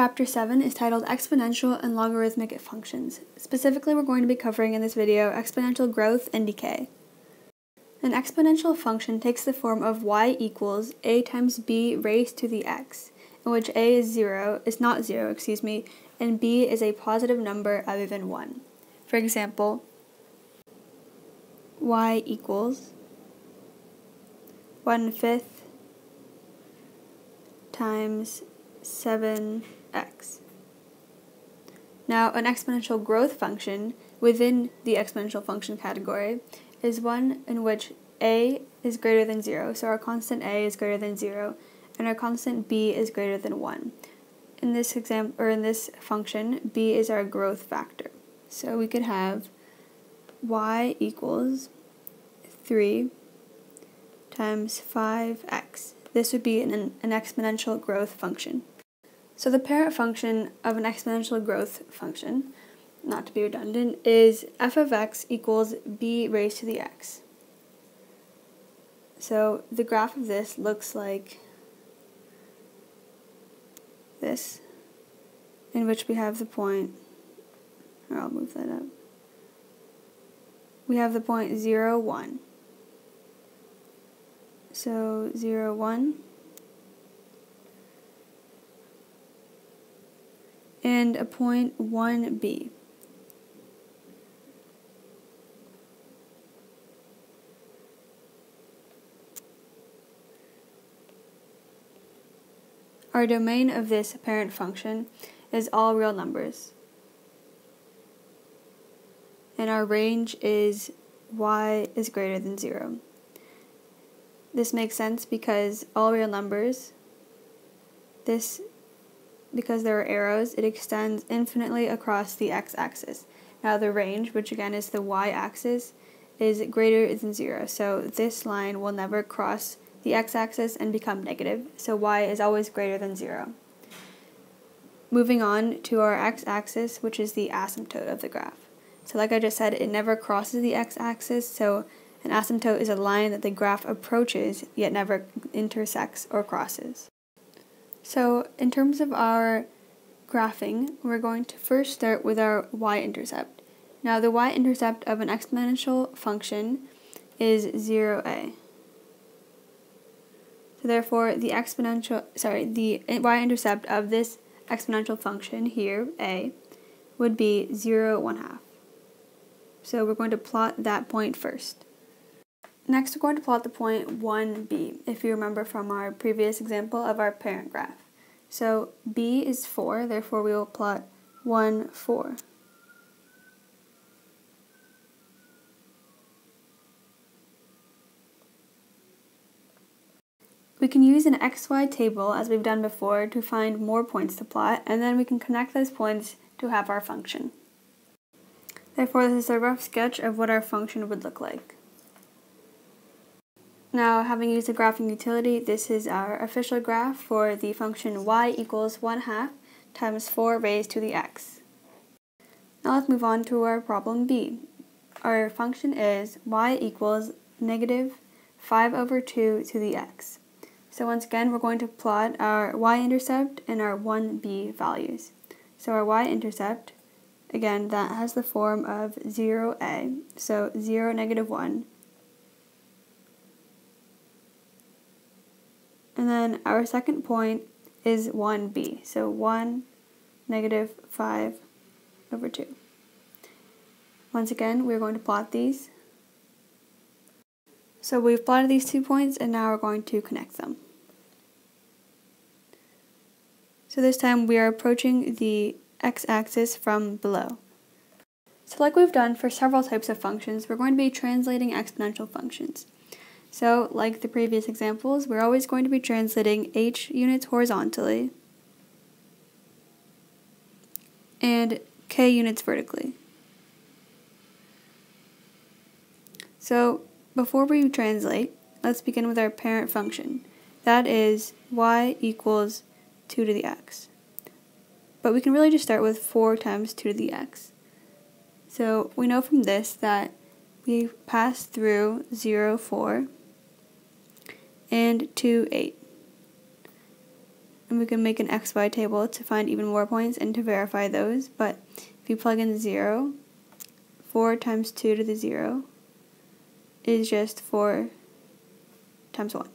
Chapter 7 is titled Exponential and Logarithmic Functions. Specifically, we're going to be covering in this video exponential growth and decay. An exponential function takes the form of y equals a times b raised to the x, in which a is 0, is not 0, excuse me, and b is a positive number other than 1. For example, y equals 1 fifth times 7x. Now, an exponential growth function within the exponential function category is one in which a is greater than 0, so our constant a is greater than 0, and our constant b is greater than 1. In this example or in this function, b is our growth factor. So we could have y equals 3 times 5x. This would be an, an exponential growth function. So the parent function of an exponential growth function, not to be redundant, is f of x equals b raised to the x. So the graph of this looks like this, in which we have the point, or I'll move that up. We have the point 0, 1. So 0, 1 and a point 1b. Our domain of this parent function is all real numbers. And our range is y is greater than 0. This makes sense because all real numbers, this because there are arrows, it extends infinitely across the x-axis. Now the range, which again is the y-axis, is greater than 0. So this line will never cross the x-axis and become negative. So y is always greater than 0. Moving on to our x-axis, which is the asymptote of the graph. So like I just said, it never crosses the x-axis, so an asymptote is a line that the graph approaches yet never intersects or crosses. So in terms of our graphing, we're going to first start with our y-intercept. Now the y-intercept of an exponential function is 0a. So therefore the exponential, sorry, the y-intercept of this exponential function here, a, would be 0, 1 half. So we're going to plot that point first. Next, we're going to plot the point 1b, if you remember from our previous example of our parent graph. So b is 4, therefore we will plot 1, 4. We can use an xy table, as we've done before, to find more points to plot, and then we can connect those points to have our function. Therefore, this is a rough sketch of what our function would look like. Now, having used the graphing utility, this is our official graph for the function y equals 1 half times 4 raised to the x. Now let's move on to our problem b. Our function is y equals negative 5 over 2 to the x. So once again, we're going to plot our y-intercept and our 1b values. So our y-intercept, again, that has the form of 0a, so 0, negative 1, And then our second point is 1b. So 1, negative 5 over 2. Once again, we're going to plot these. So we've plotted these two points and now we're going to connect them. So this time we are approaching the x-axis from below. So like we've done for several types of functions, we're going to be translating exponential functions. So, like the previous examples, we're always going to be translating h units horizontally and k units vertically. So, before we translate, let's begin with our parent function. That is y equals 2 to the x. But we can really just start with 4 times 2 to the x. So we know from this that we pass through 0, 4, and 2, 8. and we can make an xy table to find even more points and to verify those, but if you plug in 0, 4 times 2 to the 0 is just 4 times 1.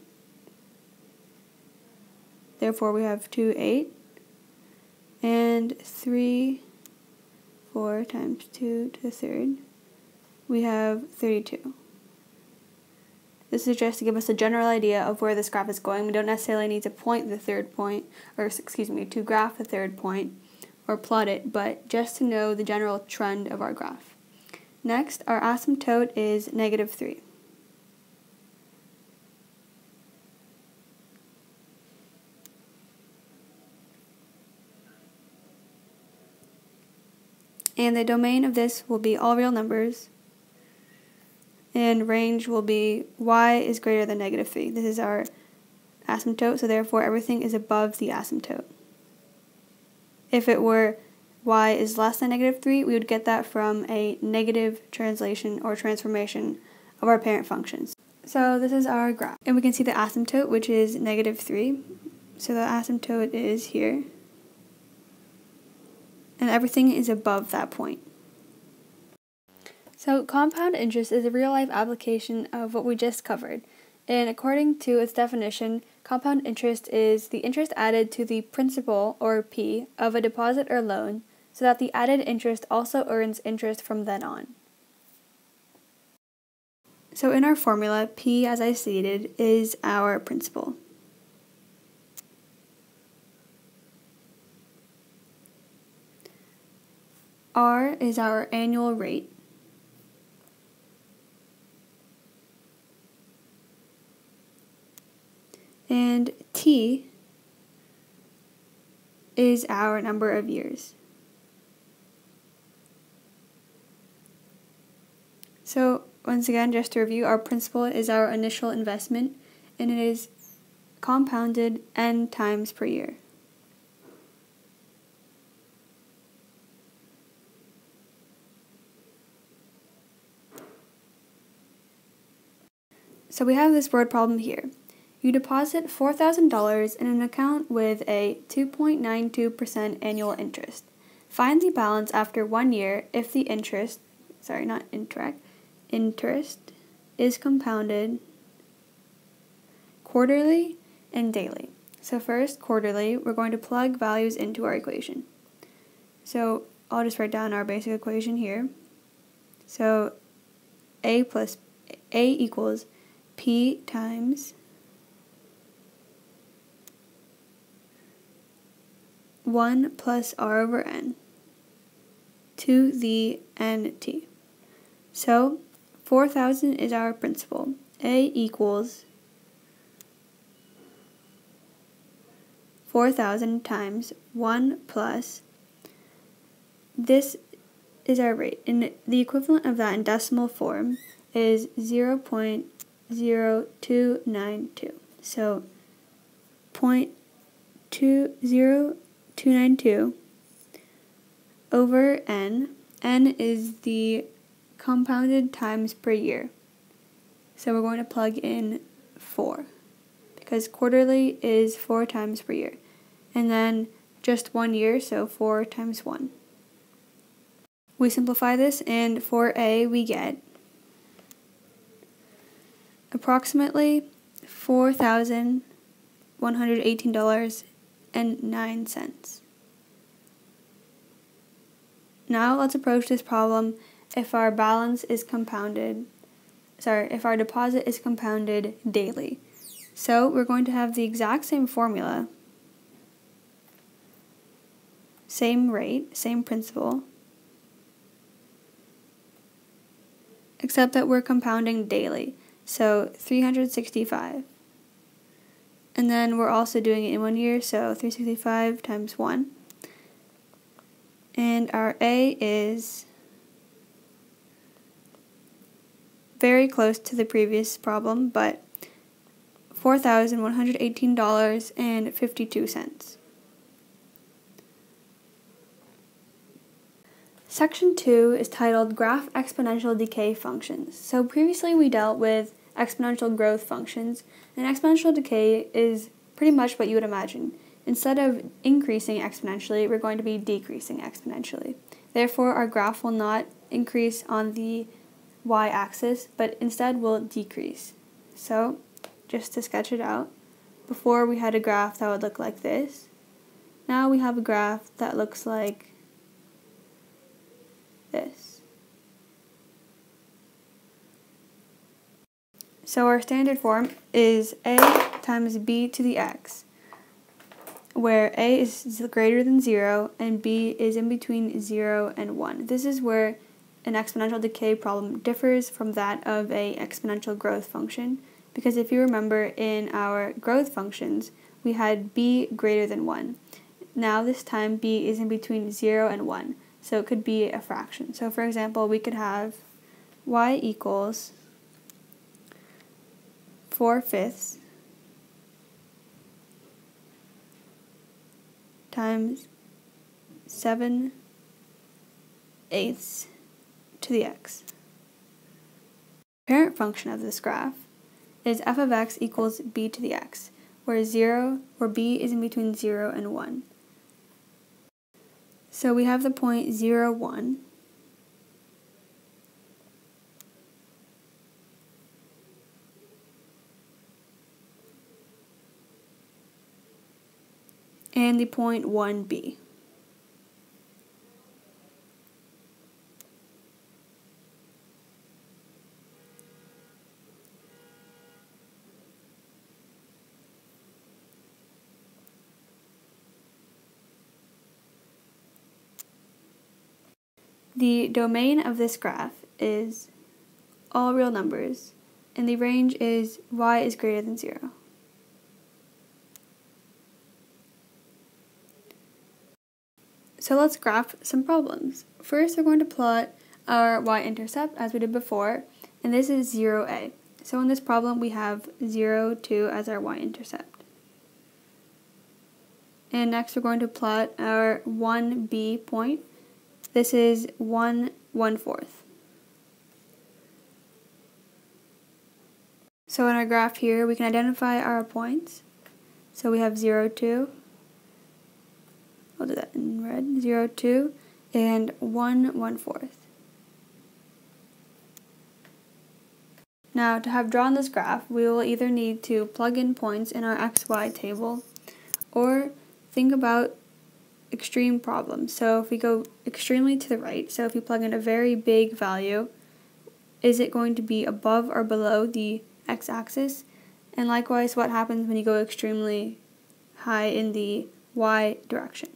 Therefore, we have 2, 8, and 3, 4 times 2 to the third, we have 32. This is just to give us a general idea of where this graph is going. We don't necessarily need to point the third point, or excuse me, to graph the third point or plot it, but just to know the general trend of our graph. Next, our asymptote is negative 3. And the domain of this will be all real numbers, and range will be y is greater than negative 3. This is our asymptote, so therefore everything is above the asymptote. If it were y is less than negative 3, we would get that from a negative translation or transformation of our parent functions. So this is our graph. And we can see the asymptote, which is negative 3. So the asymptote is here. And everything is above that point. So, compound interest is a real life application of what we just covered. And according to its definition, compound interest is the interest added to the principal, or P, of a deposit or loan, so that the added interest also earns interest from then on. So, in our formula, P, as I stated, is our principal. R is our annual rate. And t is our number of years. So once again, just to review, our principal is our initial investment and it is compounded n times per year. So we have this word problem here. You deposit $4,000 in an account with a 2.92% annual interest. Find the balance after one year if the interest, sorry, not interact, interest is compounded quarterly and daily. So first, quarterly, we're going to plug values into our equation. So I'll just write down our basic equation here. So a plus a equals p times 1 plus r over n to the nt. So 4,000 is our principal. A equals 4,000 times 1 plus, this is our rate. And the equivalent of that in decimal form is 0 0.0292. So 0.20 292 over n. n is the compounded times per year. So we're going to plug in 4 because quarterly is 4 times per year. And then just one year, so 4 times 1. We simplify this, and for A, we get approximately $4,118 and 9 cents. Now let's approach this problem if our balance is compounded, sorry, if our deposit is compounded daily. So we're going to have the exact same formula, same rate, same principal, except that we're compounding daily. So 365. And then we're also doing it in one year, so 365 times 1. And our A is very close to the previous problem, but $4,118.52. Section 2 is titled Graph Exponential Decay Functions. So previously we dealt with exponential growth functions, and exponential decay is pretty much what you would imagine. instead of increasing exponentially, we're going to be decreasing exponentially. Therefore, our graph will not increase on the y-axis, but instead will decrease. So, just to sketch it out, before we had a graph that would look like this. Now we have a graph that looks like this. So our standard form is a times b to the x, where a is greater than 0 and b is in between 0 and 1. This is where an exponential decay problem differs from that of a exponential growth function because if you remember in our growth functions we had b greater than 1. Now this time b is in between 0 and 1 so it could be a fraction. So for example we could have y equals 4 fifths times 7 eighths to the x. Parent function of this graph is f of x equals b to the x, where 0, where b is in between 0 and 1. So we have the point 0, 1, and the point 1b. The domain of this graph is all real numbers, and the range is y is greater than 0. So let's graph some problems. First, we're going to plot our y-intercept as we did before, and this is 0a. So in this problem, we have 0, 2 as our y-intercept. And next, we're going to plot our 1b point. This is 1 1 fourth. So in our graph here, we can identify our points. So we have 0, 2, I'll do that in red, 0, 2, and 1, 1 fourth. Now, to have drawn this graph, we will either need to plug in points in our xy table, or think about extreme problems. So if we go extremely to the right, so if you plug in a very big value, is it going to be above or below the x-axis? And likewise, what happens when you go extremely high in the y direction?